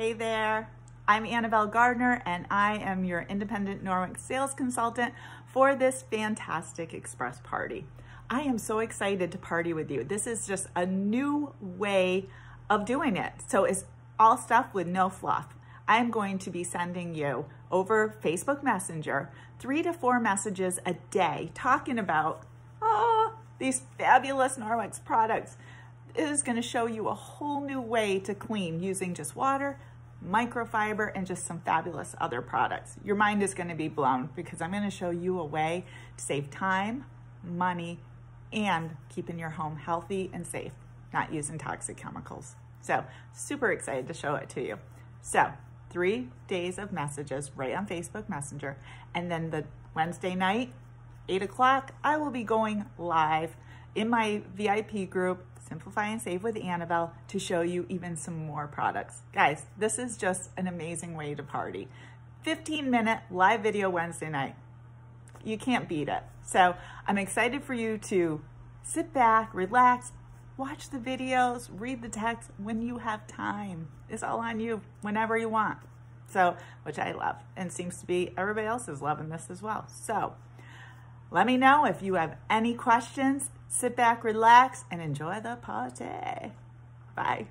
Hey there, I'm Annabelle Gardner and I am your independent Norwex sales consultant for this fantastic express party. I am so excited to party with you. This is just a new way of doing it. So it's all stuff with no fluff. I'm going to be sending you over Facebook Messenger three to four messages a day talking about oh, these fabulous Norwex products. It is gonna show you a whole new way to clean using just water, microfiber, and just some fabulous other products. Your mind is gonna be blown because I'm gonna show you a way to save time, money, and keeping your home healthy and safe, not using toxic chemicals. So super excited to show it to you. So three days of messages right on Facebook Messenger. And then the Wednesday night, eight o'clock, I will be going live in my VIP group Simplify and Save with Annabelle to show you even some more products. Guys, this is just an amazing way to party. 15 minute live video Wednesday night. You can't beat it. So I'm excited for you to sit back, relax, watch the videos, read the text when you have time. It's all on you whenever you want. So, which I love and seems to be everybody else is loving this as well. So let me know if you have any questions. Sit back, relax, and enjoy the party. Bye.